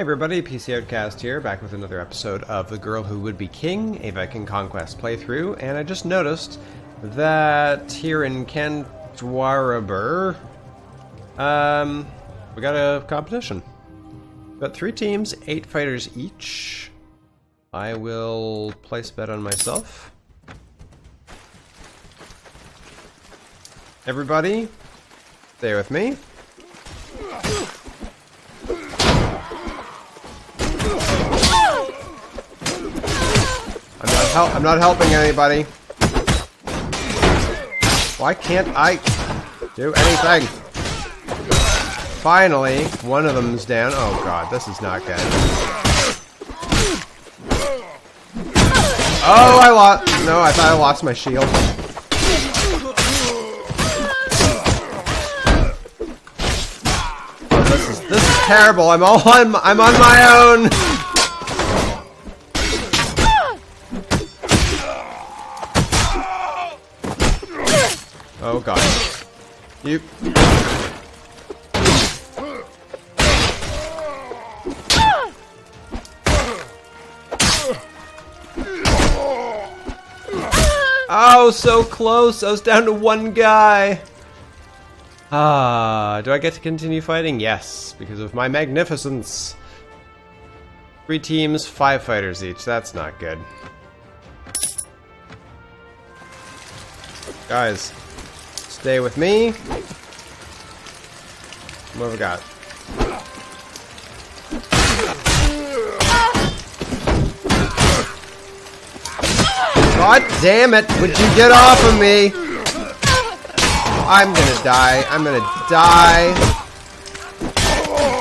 Hey everybody, PC Outcast here, back with another episode of The Girl Who Would Be King, a Viking Conquest playthrough, and I just noticed that here in Kentwarabur, um, we got a competition. Got three teams, eight fighters each. I will place bet on myself. Everybody, stay with me. Help. I'm not helping anybody. Why can't I do anything? Finally, one of them's down. Oh god, this is not good. Oh, I lost. No, I thought I lost my shield. This is this is terrible. I'm all on. I'm on my own. Oh, so close. I was down to one guy. Ah, do I get to continue fighting? Yes, because of my magnificence. Three teams, five fighters each. That's not good. Guys, stay with me. What have we got? God damn it! Would you get off of me? I'm gonna die. I'm gonna die.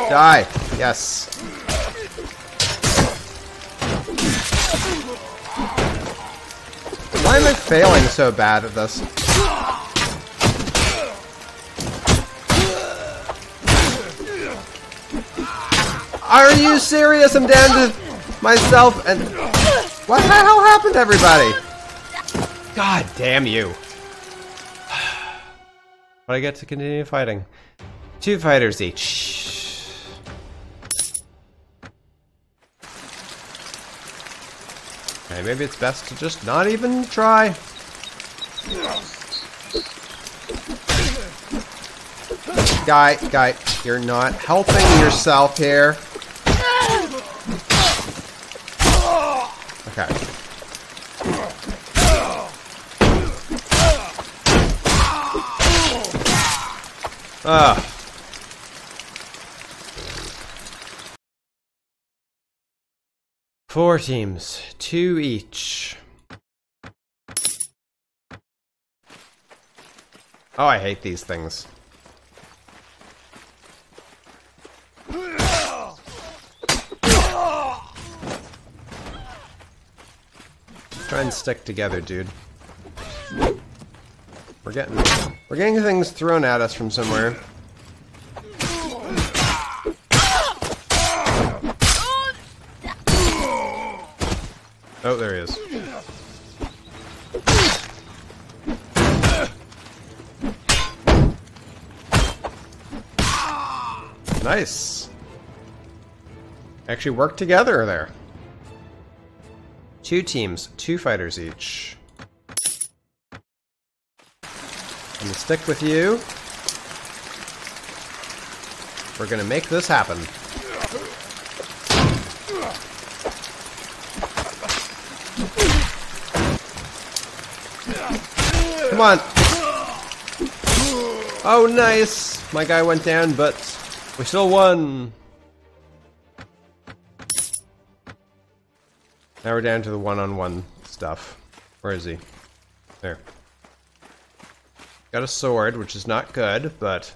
Die. Yes. Why am I failing so bad at this? Are you serious? I'm down to myself and... What the hell happened to everybody? God damn you. But I get to continue fighting. Two fighters each. Okay, maybe it's best to just not even try. Guy, guy, you're not helping yourself here. Okay. Ah. Four teams, two each. Oh, I hate these things. Try and stick together, dude. We're getting we're getting things thrown at us from somewhere. Oh, there he is. Nice. Actually worked together there. Two teams, two fighters each. I'm gonna stick with you. We're gonna make this happen. Come on. Oh, nice. My guy went down, but we still won. Now we're down to the one-on-one -on -one stuff. Where is he? There. Got a sword, which is not good, but...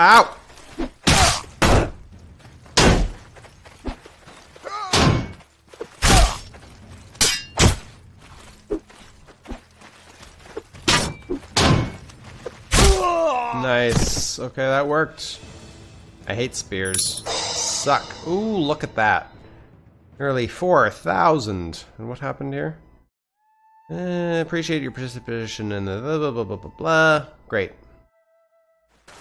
Ow! Nice. Okay, that worked. I hate spears. Suck. Ooh, look at that. Nearly 4,000. And what happened here? Uh, appreciate your participation in the blah blah blah blah blah blah. Great.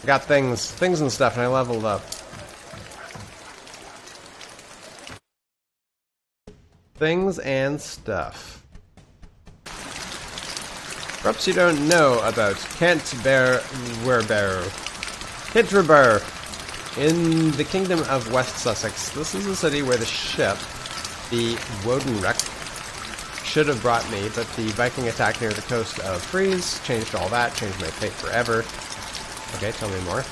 got things, things and stuff, and I leveled up. Things and stuff. Perhaps you don't know about Kent Bear Werber. Hitreber. In the Kingdom of West Sussex, this is a city where the ship, the Woden Wodenreck, should have brought me, but the Viking attack near the coast of Frise changed all that, changed my fate forever. Okay, tell me more.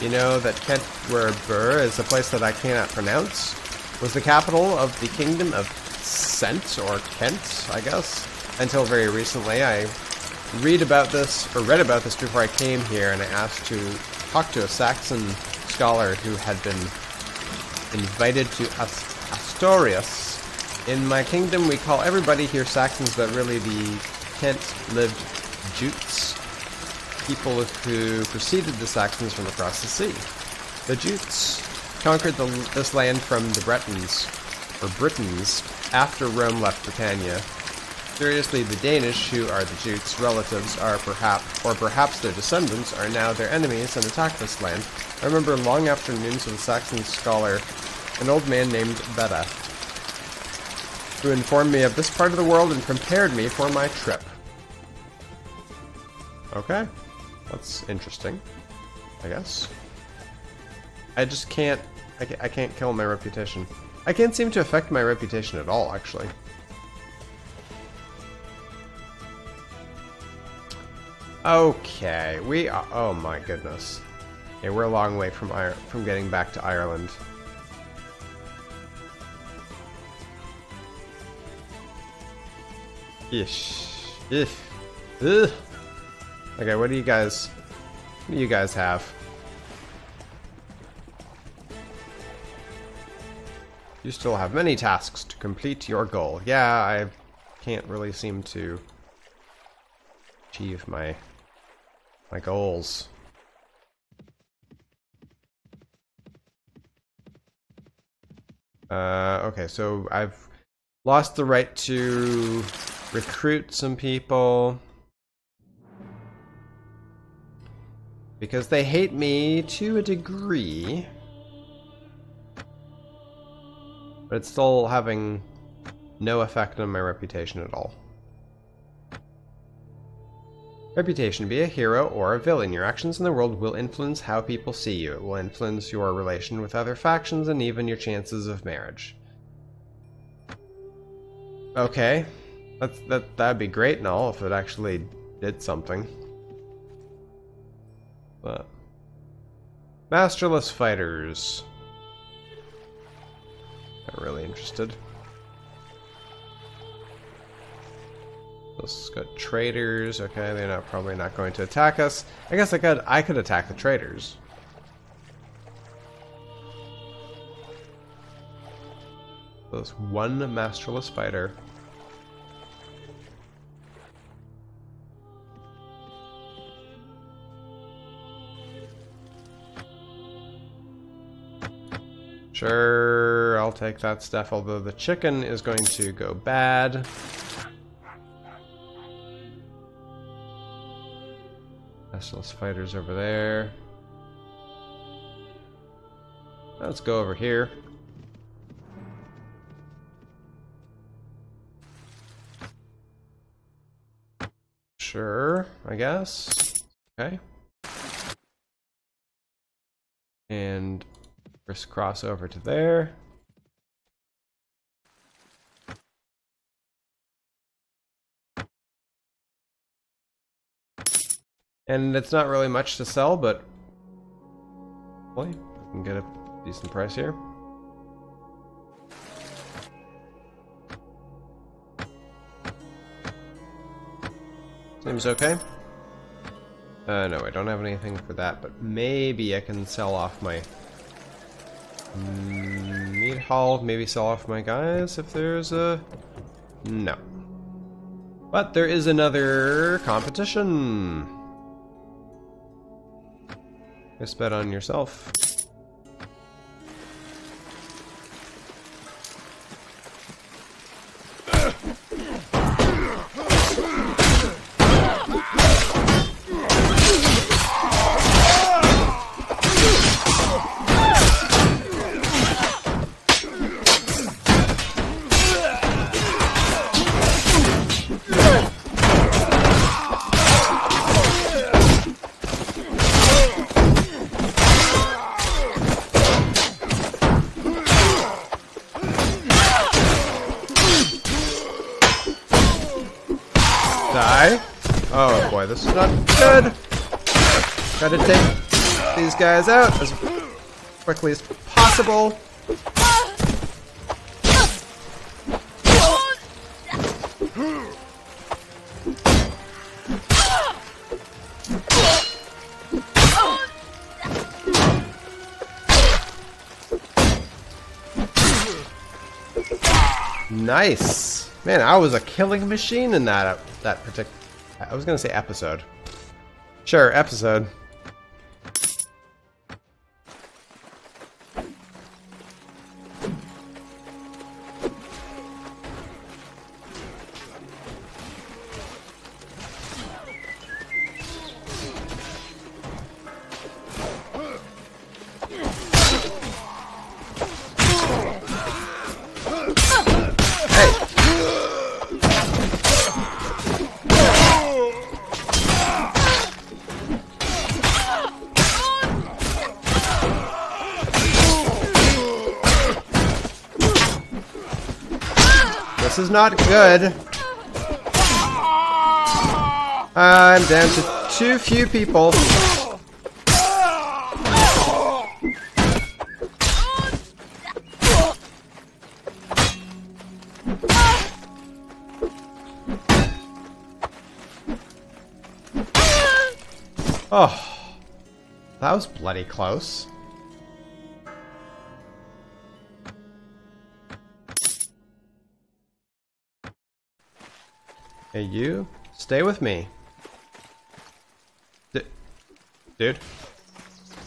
You know that Kent Werber is a place that I cannot pronounce. Was the capital of the Kingdom of Cent, or Kent, I guess. Until very recently, I read about this, or read about this before I came here, and I asked to talk to a Saxon scholar who had been invited to Asturias. In my kingdom, we call everybody here Saxons, but really the Kent-lived Jutes, people who preceded the Saxons from across the sea. The Jutes conquered the, this land from the Bretons, or Britons, after Rome left Britannia. Curiously, the Danish, who are the Jutes' relatives, are perhaps, or perhaps their descendants, are now their enemies and attack this land. I remember long afternoons with a Saxon scholar, an old man named Beda, who informed me of this part of the world and prepared me for my trip. Okay, that's interesting, I guess. I just can't, I can't kill my reputation. I can't seem to affect my reputation at all, actually. Okay, we are, oh my goodness. Yeah, we're a long way from from getting back to Ireland. Ish. Ugh. Okay, what do you guys what do you guys have? You still have many tasks to complete your goal. Yeah, I can't really seem to achieve my my goals. Uh, okay, so I've lost the right to recruit some people. Because they hate me to a degree. But it's still having no effect on my reputation at all. Reputation. Be a hero or a villain. Your actions in the world will influence how people see you. It will influence your relation with other factions and even your chances of marriage. Okay. That's, that, that'd be great and all if it actually did something. But... Masterless Fighters. Not really interested. Let's got traders. Okay, they're not probably not going to attack us. I guess I could I could attack the traders. There's one masterless fighter. Sure, I'll take that stuff, although the chicken is going to go bad. Restless fighters over there. Let's go over here. Sure, I guess. Okay. Crisscross over to there. And it's not really much to sell, but hopefully I can get a decent price here. Seems okay. Uh, no, I don't have anything for that, but maybe I can sell off my Mm, meat haul, maybe sell off my guys if there's a... No. But there is another competition. Just bet on yourself. Guys out as quickly as possible. Nice. Man, I was a killing machine in that uh, that particular. I was gonna say episode. Sure, episode. Not good. I'm down to too few people. Oh, that was bloody close. Hey, you, stay with me. D dude.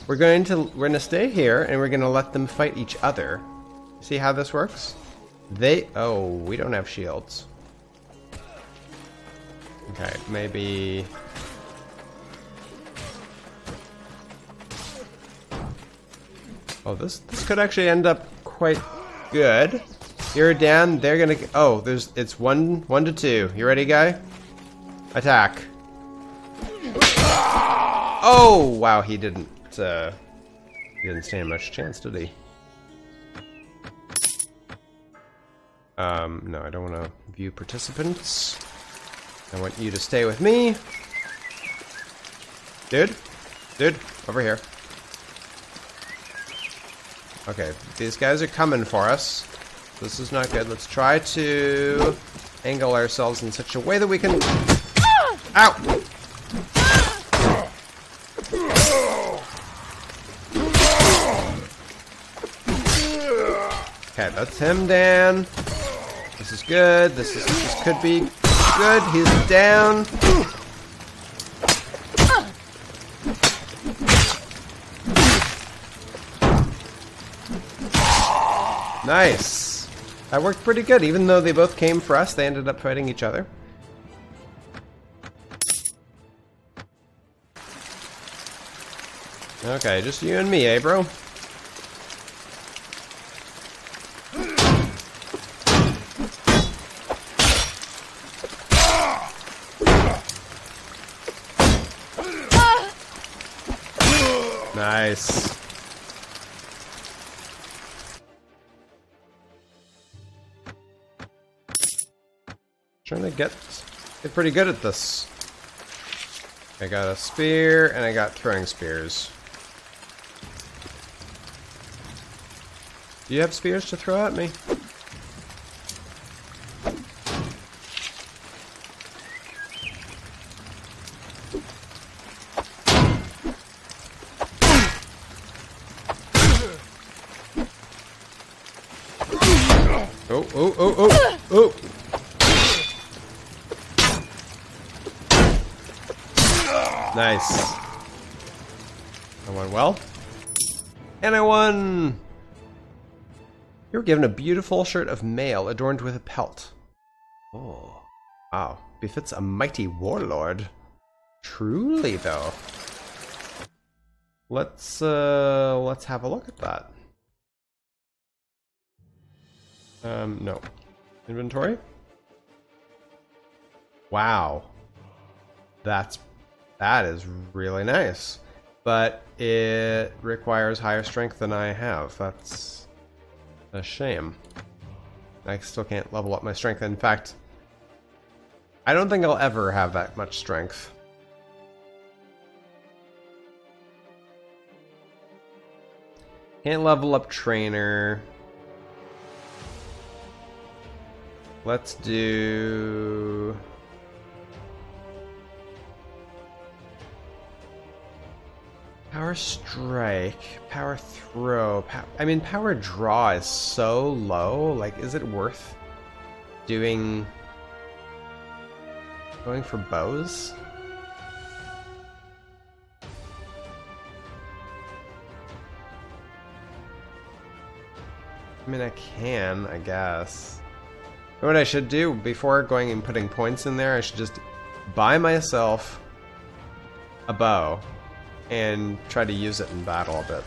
We're going to we're gonna stay here and we're gonna let them fight each other. See how this works? They oh, we don't have shields. Okay, maybe Oh, this this could actually end up quite good. You're down. They're gonna. Oh, there's. It's one, one to two. You ready, guy? Attack. Oh, wow. He didn't. Uh, he didn't stand much chance, did he? Um, no, I don't want to view participants. I want you to stay with me. Dude, dude, over here. Okay, these guys are coming for us. This is not good. Let's try to angle ourselves in such a way that we can... Ow! Okay, that's him, Dan. This is good. This is this could be good. He's down. Nice. That worked pretty good. Even though they both came for us, they ended up fighting each other. Okay, just you and me, eh, bro? Get pretty good at this. I got a spear, and I got throwing spears. Do you have spears to throw at me? Given a beautiful shirt of mail adorned with a pelt. Oh. Wow. Befits a mighty warlord. Truly, though. Let's, uh, let's have a look at that. Um, no. Inventory? Wow. That's that is really nice. But it requires higher strength than I have. That's a shame. I still can't level up my strength. In fact, I don't think I'll ever have that much strength. Can't level up trainer. Let's do... Power strike, power throw, pow I mean power draw is so low, like is it worth doing... going for bows? I mean I can, I guess. What I should do before going and putting points in there, I should just buy myself a bow and try to use it in battle a bit.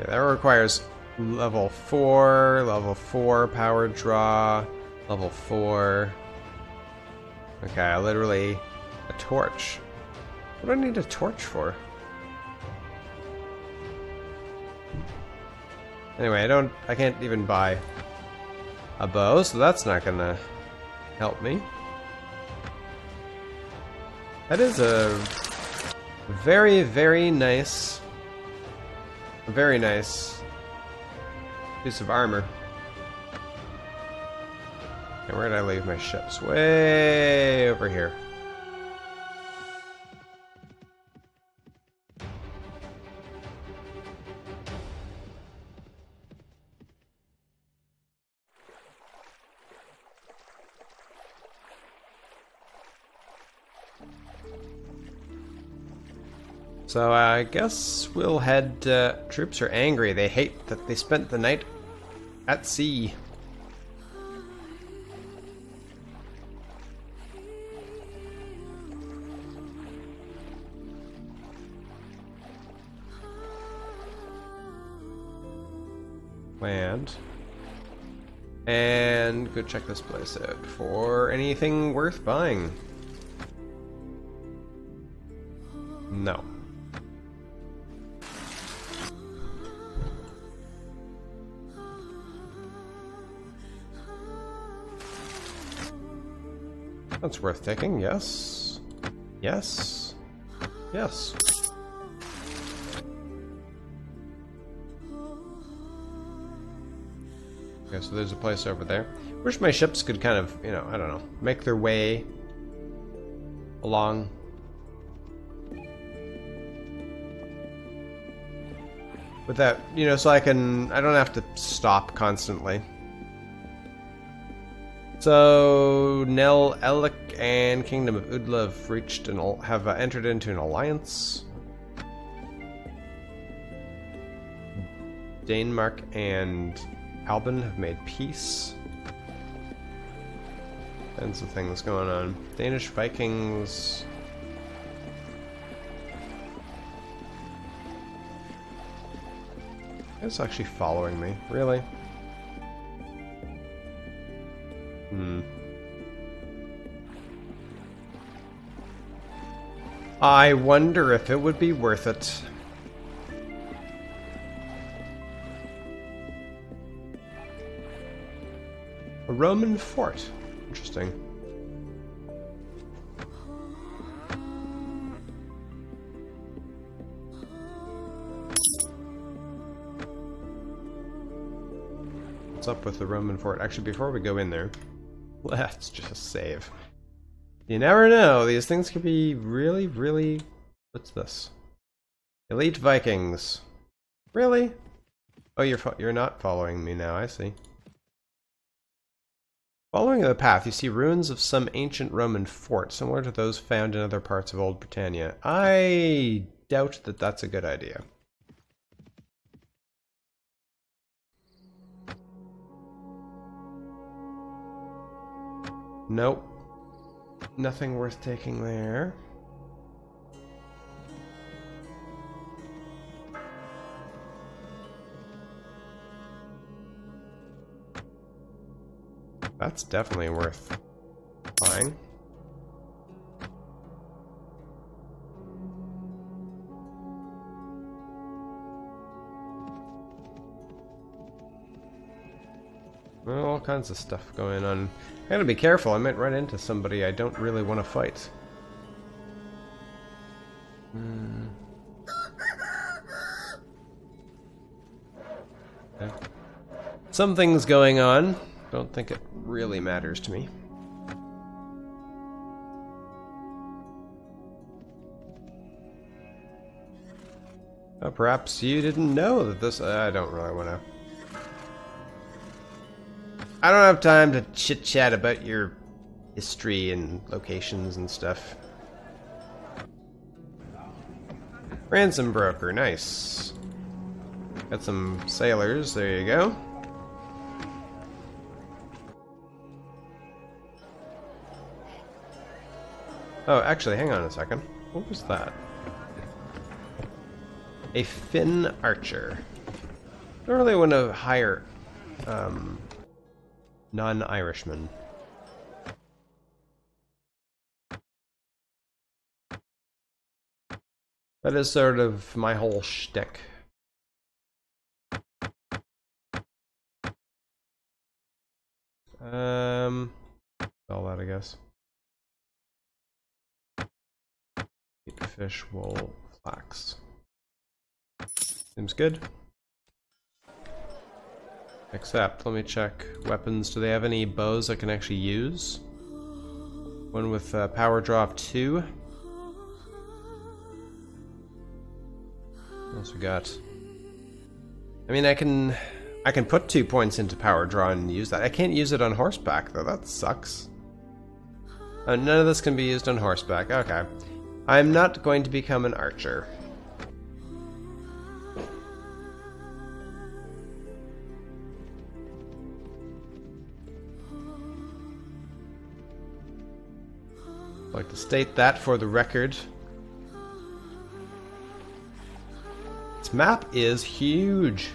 Okay, that requires level 4, level 4 power draw, level 4. Okay, I literally a torch. What do I need a torch for? Anyway, I don't I can't even buy a bow, so that's not gonna help me. That is a very, very nice, very nice piece of armor. And where did I leave my ships? Way over here. So uh, I guess we'll head. Uh, troops are angry. They hate that they spent the night at sea. Land. And go check this place out for anything worth buying. That's worth taking, yes. Yes. Yes. Okay, so there's a place over there. Wish my ships could kind of, you know, I don't know, make their way along. With that, you know, so I can, I don't have to stop constantly. So Nel Elec and Kingdom of Udla have reached and have uh, entered into an alliance. Denmark and Albin have made peace. Tons of things going on. Danish Vikings. It's actually following me. Really? Hmm. I wonder if it would be worth it. A Roman fort. Interesting. What's up with the Roman fort? Actually, before we go in there, Let's just save. You never know, these things could be really, really... What's this? Elite Vikings. Really? Oh, you're you're not following me now, I see. Following the path, you see ruins of some ancient Roman fort, similar to those found in other parts of Old Britannia. I doubt that that's a good idea. Nope. Nothing worth taking there. That's definitely worth buying. All kinds of stuff going on. I gotta be careful, I might run into somebody I don't really want to fight. Hmm. Okay. Something's going on. Don't think it really matters to me. Oh, perhaps you didn't know that this... I don't really want to... I don't have time to chit-chat about your history and locations and stuff. Ransom broker, nice. Got some sailors, there you go. Oh, actually, hang on a second. What was that? A Finn Archer. I don't really want to hire um, non-Irishmen. That is sort of my whole shtick. Um, all that I guess. fish, wool, flax. Seems good. Except, let me check weapons. Do they have any bows I can actually use? One with uh, power draw of two. What else we got? I mean, I can, I can put two points into power draw and use that. I can't use it on horseback though. That sucks. Uh, none of this can be used on horseback. Okay. I'm not going to become an archer. To state that for the record. This map is huge.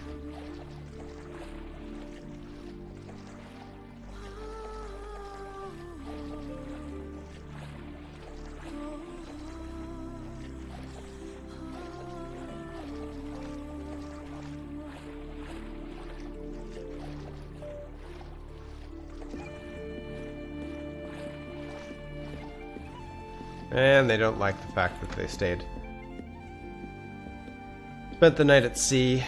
And they don't like the fact that they stayed. Spent the night at sea.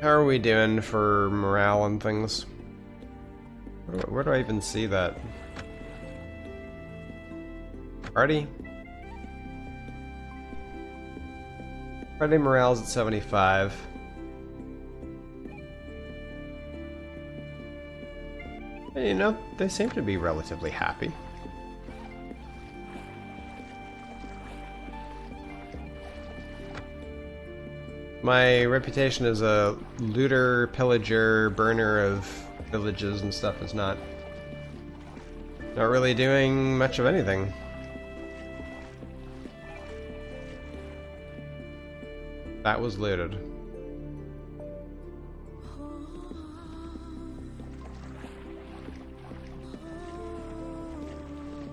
How are we doing for morale and things? Where do, I even see that? Party? Party morale's at 75. You know, they seem to be relatively happy. My reputation as a looter, pillager, burner of villages and stuff is not not really doing much of anything. That was looted.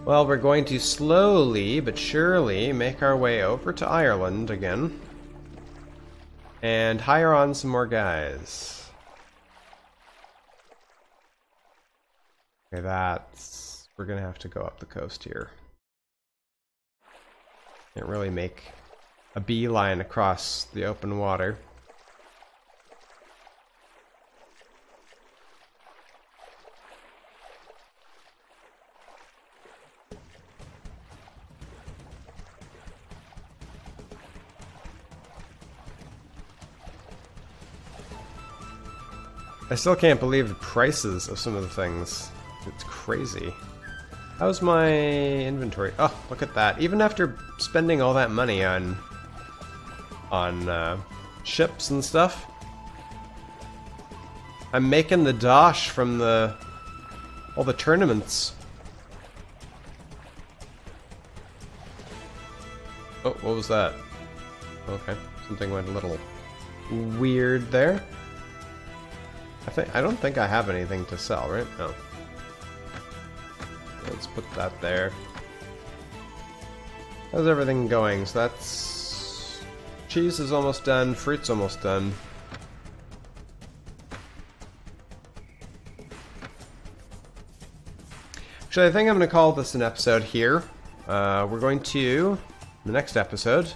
Well, we're going to slowly but surely make our way over to Ireland again. And hire on some more guys. Okay, that's... We're gonna have to go up the coast here. Can't really make a beeline across the open water. I still can't believe the prices of some of the things. It's crazy. How's my inventory? Oh, look at that. Even after spending all that money on on uh, ships and stuff, I'm making the dosh from the all the tournaments. Oh, what was that? Okay, something went a little weird there. I think I don't think I have anything to sell, right? No. Let's put that there. How's everything going? So that's cheese is almost done, fruit's almost done. Actually, I think I'm going to call this an episode here. Uh, we're going to the next episode,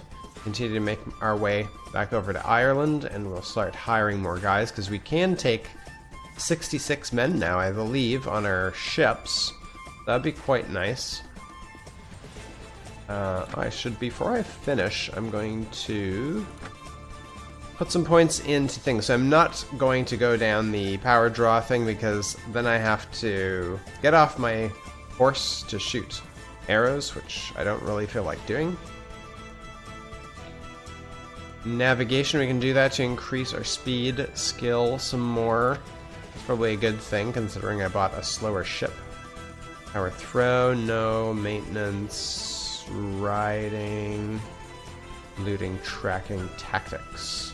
continue to make our way back over to Ireland, and we'll start hiring more guys because we can take 66 men now, I believe, on our ships. That'd be quite nice. Uh, I should, before I finish, I'm going to put some points into things. So I'm not going to go down the power draw thing because then I have to get off my horse to shoot arrows, which I don't really feel like doing. Navigation, we can do that to increase our speed, skill some more. It's probably a good thing considering I bought a slower ship. Power throw, no maintenance, riding, looting, tracking, tactics.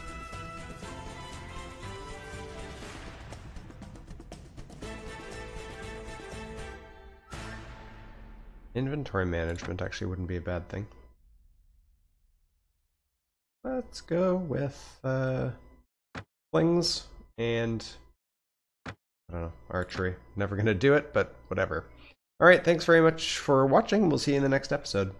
Inventory management actually wouldn't be a bad thing. Let's go with uh, flings and I don't know, archery. Never gonna do it, but whatever. Alright, thanks very much for watching. We'll see you in the next episode.